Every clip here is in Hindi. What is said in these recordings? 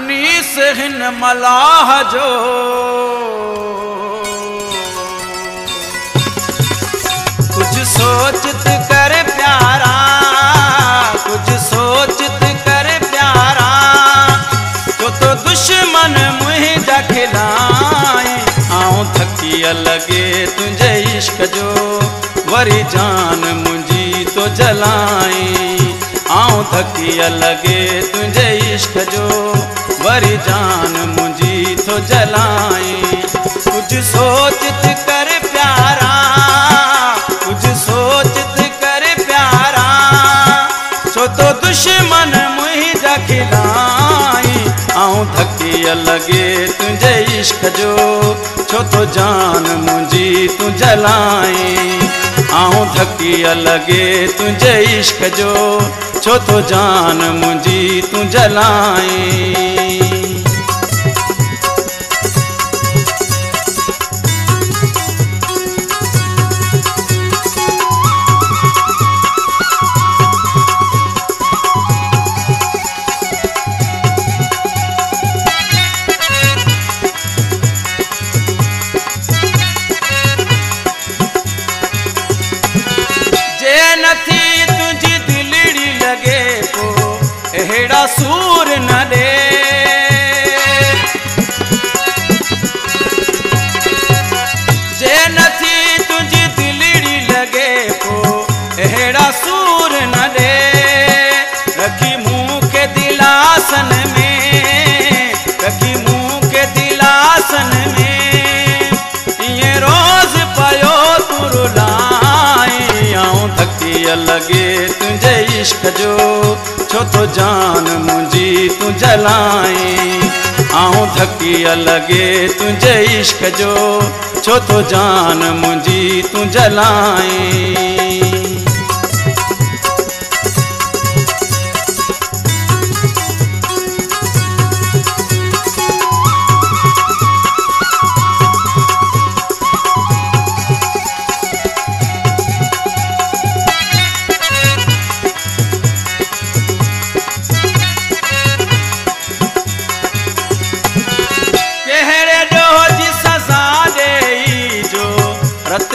अनीस हिन मलाह जो। कुछ सोचत कर प्यारा, कुछ सोचत कर प्यारा तो तो दुश्मन मुंहिंजा खिलाए आऊँ थकी लॻे तुंहिंजे इश्क जो, वरी जान मुंहिंजी तो जलाए। आऊँ थकी लॻे तुंहिंजे इश्क जो वरी जान मुंहिंजी तो जलाए। कुझु सोचत कर प्यारा कुझु सोचत कर प्यारा। छो तो दुश्मन मुंहिंजा खिलाए आऊँ थकी लॻे तुंहिंजे इश्क जो, छो तो जान मुंहिंजी तूं जलाए। आऊँ थकी लॻे तुंहिंजे इश्क जो छो तो जान मुझी तू जलाए। अहिड़ा सूर न ॾे जे तुंहिंजी दिलड़ी पोइ अहिड़ा सूर न ॾे रखी मूं खे दिलासन में, रखी मूं खे दिलासन में थकी लगे तुझे इश्क जो छो तो जान मुझी तू जलाए। आऊँ थकी लगे तुझे इश्क जो छो तो जान मुझी तू जलाए।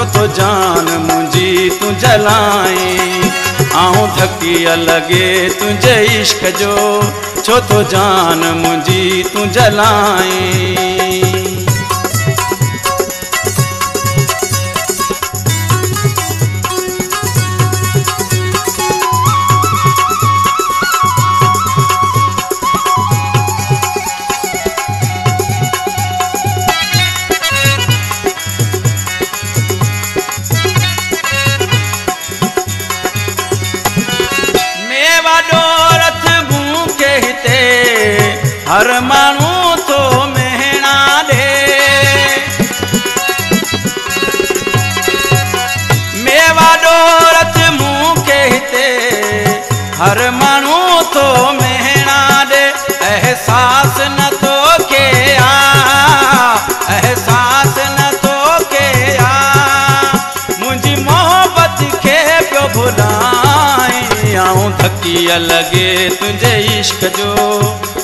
छो तो जान मुझी तू जलाए। आऊँ थकी अलगे तुझे इश्क जो छो तो जान मुझी तू जलाए। थकी लॻे तुंहिंजे इश्क जो,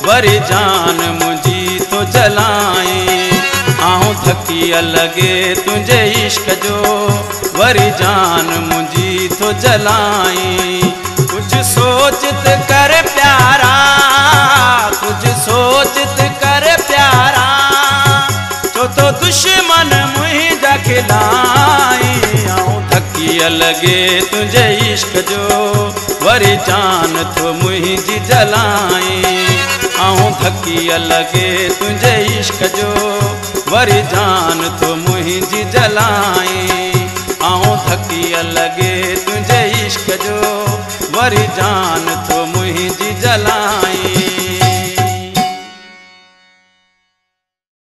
वरी जान मुंहिंजी तो जलाए। आऊँ थकी लगे तुझे इश्क जो, वरी जान मुझी तो जलाई कुछ सोचत कर प्यारा, कुछ सोचत कर प्यारा तो तो दुश्मन मुही खिलाई आऊँ थकी लगे तुझे इश्क जो वरी जान तो मुझी जलाई आऊँ थकी लगे तुझे इश्क जो। वरी जान तो मुझी जलाई आऊँ थकी लगे तुझे इश्क जो। वरी जान तो मुझी जलाई